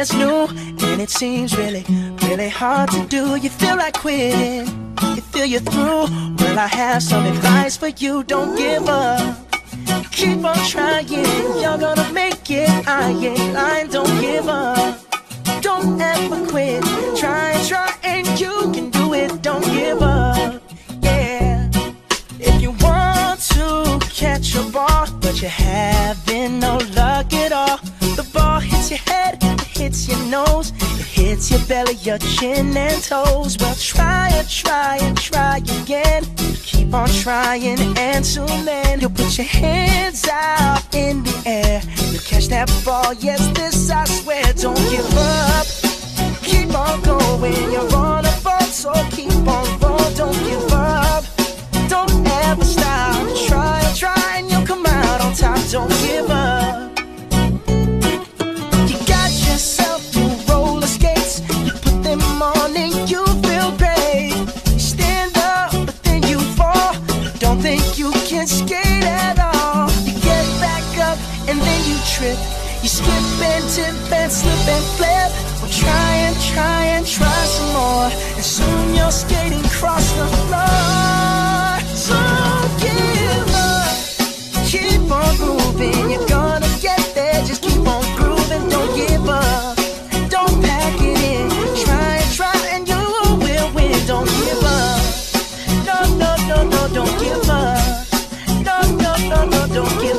as new, and it seems really, really hard to do. You feel like quitting, you feel you're through. Well, I have some advice for you. Don't give up. Keep on trying, you're gonna make it. I ain't lying, don't give up. Don't ever quit. Try try, and you can do it. Don't give up. Yeah. If you want to catch a ball, but you're having no luck at all, your head, it hits your nose, it hits your belly, your chin and toes. Well, try and try and try again. Keep on trying, and soon then you'll put your hands out in the air. You'll catch that ball, yes, this I swear. Don't give up. Keep on going, you're on a ball, so keep skate at all. You get back up and then you trip. You skip and tip and slip and flip. Well, try and try and try some more. And soon you're skating across the don't care.